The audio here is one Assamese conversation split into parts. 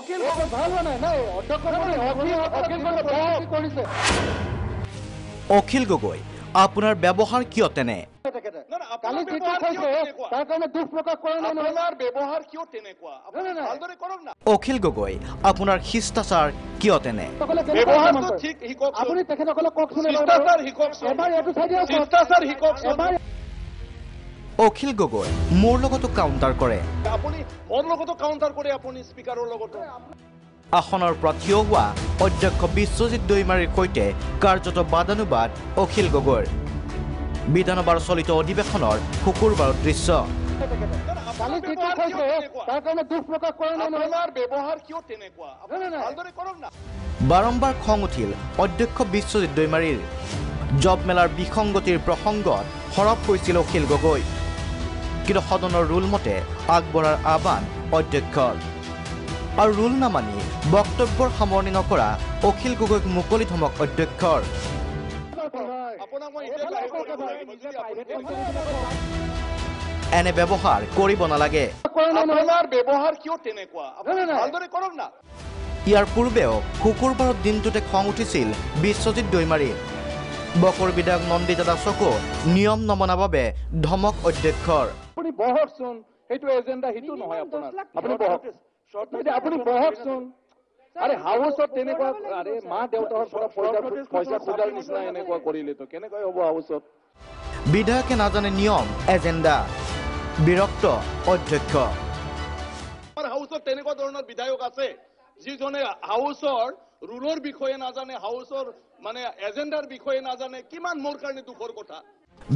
অখিল ভাল হোৱা নাই নাই অধ্যক্ষ অখিল অখিল কৰিছে অখিল গগৈ আপোনাৰ ব্যৱহাৰ কিয় তেনে কালি যিটো? তাৰ কাৰণে দুখ প্ৰকাশ কৰা নাই নহয় আপোনাৰ ব্যৱহাৰ কিয় তেনেকুৱা আপুনি নাই, নাই। ভালদৰে কৰক না অখিল গগৈ আপোনাৰ শিষ্টাচাৰ কিয় তেনে। আপুনি তেখেতসকলক কওকচোন এবাৰ শিষ্টাচাৰ এইটো। শিষ্টাচাৰ শিককচোন। অখিল গগৈ মোৰ লগতো কাউণ্টাৰ কৰে। আপুনি মোৰ লগতো কাউণ্টাৰ কৰে আপুনি স্পীকাৰৰ লগতো। আসনৰ পৰা থিয় হোৱা অধ্যক্ষ বিশ্বজিৎ দৈমাৰীৰ সৈতে কাৰ্যত বাদানুবাদ অখিল গগৈৰ। বিধানসভাৰ চলিত অধিৱেশনৰ শুকুৰবাৰৰ দৃশ্য। বাৰম্বাৰ খং উঠিল অধ্যক্ষ বিশ্বজিৎ দৈমাৰীৰ। জব মেলাৰ বিসংগতিৰ প্ৰসংগত সৰব হৈছিল অখিল গগৈ। কিন্তু সদনৰ ৰুল মতে আগবঢ়াৰ আহ্বান অধ্যক্ষৰ আৰু ৰুল নামানি বক্তব্যৰ সামৰণি নকৰা অখিল গগৈক মুকলি ধমক অধ্যক্ষৰ এনে ব্যৱহাৰ কৰিব নালাগে। ইয়াৰ পূৰ্বেও শুকুৰবাৰৰ দিনটোতে খং উঠিছিল বিশ্বজিৎ দৈমাৰী। বকৰ বিধায়ক নন্দিতা দাসকো নিয়ম নমনা বাবে ধমক অধ্যক্ষৰ। আপুনি বহকচোন সেইটো এজেণ্ডা সেইটো নহয় আপোনাৰ। আপুনি বহক। এতিয়া আপুনি বহকচোন আৰে হাউচত তেনেকুৱা আৰে মা দেউতাৰ পৰা পইচা পইচা খোজাৰ নিচিনা এনেকুৱা কৰিলেতো কেনেকৈ হ'ব হাউচত? বিধায়কে নাজানে নিয়ম এজেণ্ডা। বিৰক্ত অধ্যক্ষ। হাউচত তেনেকুৱা ধৰণৰ বিধায়ক আছে যিজনে হাউচৰ ৰুলৰ বিষয়ে নাজানে হাউচৰ মানে এজেণ্ডাৰ বিষয়ে নাজানে কিমান মোৰ কাৰণে দুখৰ কথা।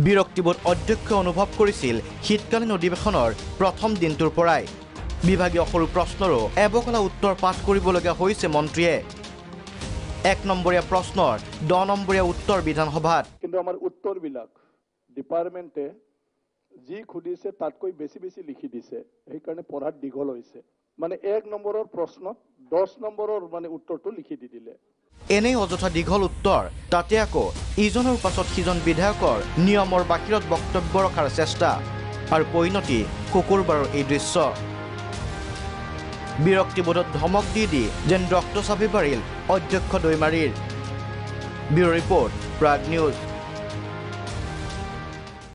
বিৰক্তিবোধ অধ্যক্ষই অনুভৱ কৰিছিল শীতকালীন অধিৱেশনৰ প্ৰথম দিনটোৰ পৰাই। বিভাগীয় সৰু প্ৰশ্নৰো এবকলা উত্তৰ পাঠ কৰিবলগীয়া হৈছে মন্ত্ৰীয়ে। এক নম্বৰীয়া প্ৰশ্নৰ দহ নম্বৰীয়া উত্তৰ বিধানসভাত। কিন্তু আমাৰ উত্তৰবিলাক ডিপাৰ্টমেণ্টে যি সুধিছে তাতকৈ বেছি বেছি লিখি দিছে। সেইকাৰণে পঢ়াত দীঘল হৈছে। মানে এক নম্বৰৰ প্ৰশ্নত দহ নম্বৰৰ মানে উত্তৰটো লিখি দি দিলে। এনেই অযথা দীঘল উত্তৰ তাতে আকৌ ইজনৰ পাছত সিজন বিধায়কৰ নিয়মৰ বাহিৰত বক্তব্য ৰখাৰ চেষ্টা আৰু পৰিণতি শুকুৰবাৰৰ এই দৃশ্য। বিৰক্তিবোধত ধমক দি দি যেন ৰক্তচাপি বাঢ়িল অধ্যক্ষ দৈমাৰীৰ। Bureau report Prag news.